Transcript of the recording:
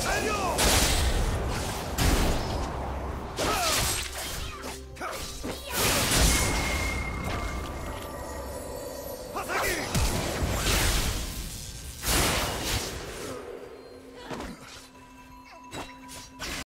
Señor!